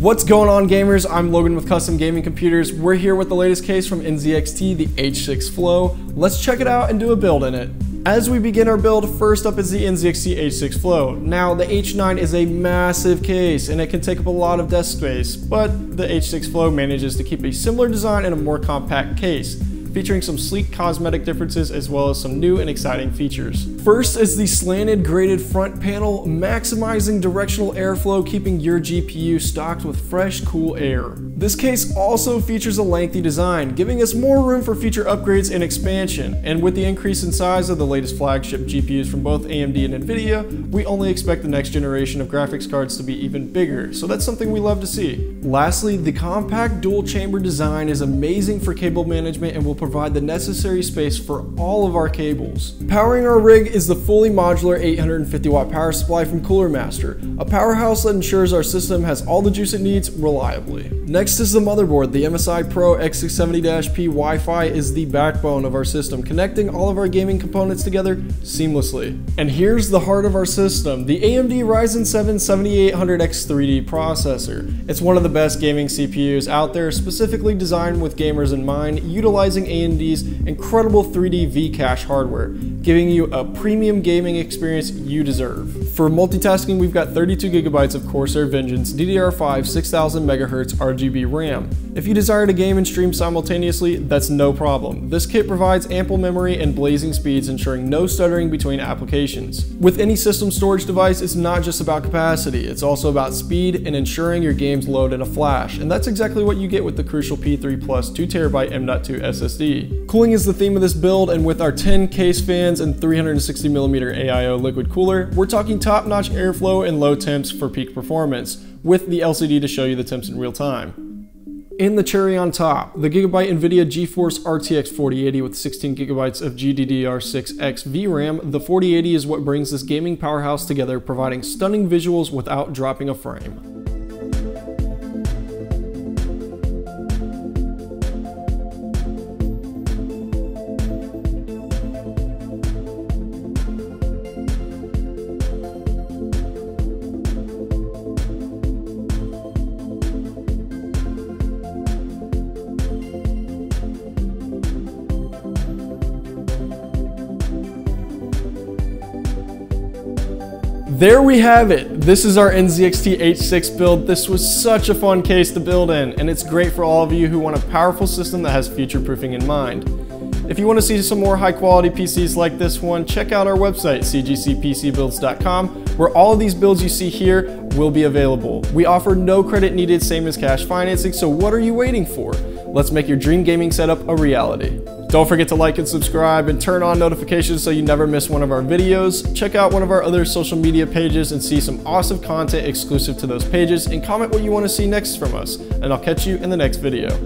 What's going on gamers? I'm Logan with Custom Gaming Computers. We're here with the latest case from NZXT, the H6 Flow. Let's check it out and do a build in it. As we begin our build, first up is the NZXT H6 Flow. Now, the H9 is a massive case and it can take up a lot of desk space, but the H6 Flow manages to keep a similar design in a more compact case featuring some sleek cosmetic differences as well as some new and exciting features. First is the slanted graded front panel, maximizing directional airflow, keeping your GPU stocked with fresh, cool air. This case also features a lengthy design, giving us more room for future upgrades and expansion, and with the increase in size of the latest flagship GPUs from both AMD and Nvidia, we only expect the next generation of graphics cards to be even bigger, so that's something we love to see. Lastly, the compact dual chamber design is amazing for cable management and will provide the necessary space for all of our cables. Powering our rig is the fully modular 850 watt power supply from Cooler Master, a powerhouse that ensures our system has all the juice it needs reliably. Next is the motherboard. The MSI Pro X670-P Wi-Fi is the backbone of our system, connecting all of our gaming components together seamlessly. And here's the heart of our system, the AMD Ryzen 7 7800X 3D processor. It's one of the best gaming CPUs out there, specifically designed with gamers in mind, utilizing AMD's incredible 3D V-Cache hardware, giving you a premium gaming experience you deserve. For multitasking, we've got 32 gigabytes of Corsair Vengeance DDR5 6000 MHz RGB RAM. If you desire to game and stream simultaneously, that's no problem. This kit provides ample memory and blazing speeds, ensuring no stuttering between applications. With any system storage device, it's not just about capacity, it's also about speed and ensuring your games load in a flash, and that's exactly what you get with the Crucial P3 Plus 2TB M.2 SSD. Cooling is the theme of this build, and with our 10 case fans and 360mm AIO liquid cooler, we're talking top-notch airflow and low temps for peak performance, with the LCD to show you the temps in real time. In the cherry on top, the Gigabyte NVIDIA GeForce RTX 4080 with 16 gigabytes of GDDR6X VRAM, the 4080 is what brings this gaming powerhouse together, providing stunning visuals without dropping a frame. There we have it. This is our NZXT H6 build. This was such a fun case to build in, and it's great for all of you who want a powerful system that has future-proofing in mind. If you want to see some more high-quality PCs like this one, check out our website, cgcpcbuilds.com, where all of these builds you see here will be available. We offer no credit needed, same as cash financing, so what are you waiting for? Let's make your dream gaming setup a reality. Don't forget to like and subscribe and turn on notifications so you never miss one of our videos. Check out one of our other social media pages and see some awesome content exclusive to those pages and comment what you want to see next from us. And I'll catch you in the next video.